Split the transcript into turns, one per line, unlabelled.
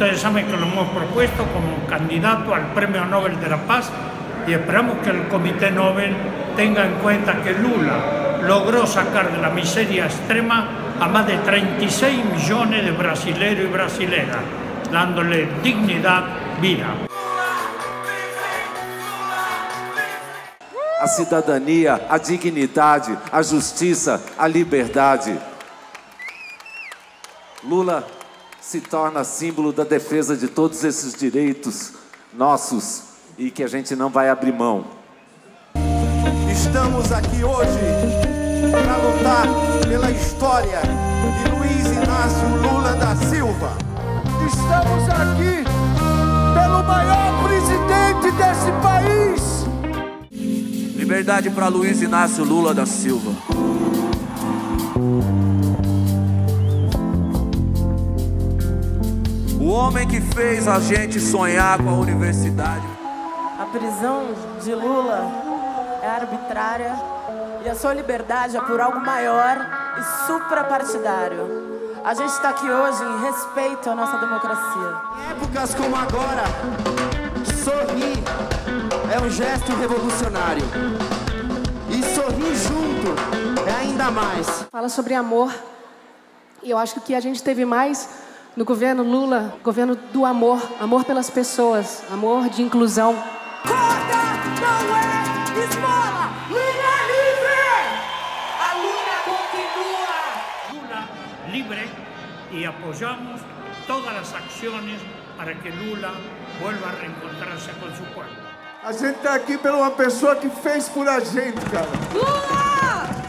Ustedes saben que lo hemos propuesto como candidato al Premio Nobel de la Paz y esperamos que el Comité Nobel tenga en cuenta que Lula logró sacar de la miseria extrema a más de 36 millones de brasileños y brasileras, dándole dignidad, vida.
A cidadania, a dignidade, a justiça, a liberdade. Lula se torna símbolo da defesa de todos esses direitos nossos e que a gente não vai abrir mão.
Estamos aqui hoje para lutar pela história de Luiz Inácio Lula da Silva.
Estamos aqui pelo maior presidente desse país.
Liberdade para Luiz Inácio Lula da Silva. O homem que fez a gente sonhar com a universidade.
A prisão de Lula é arbitrária e a sua liberdade é por algo maior e suprapartidário. A gente está aqui hoje em respeito à nossa democracia.
Em épocas como agora, sorrir é um gesto revolucionário. E sorrir junto é ainda mais.
Fala sobre amor. E eu acho que o que a gente teve mais no governo Lula, governo do amor, amor pelas pessoas, amor de inclusão.
Corda não é esmola. Lula livre. A luta continua.
Lula libre y apoyamos todas las acciones para que Lula vuelva a reencontrarse con su pueblo.
A gente tá aqui por uma pessoa que fez por a gente, cara.
Lula!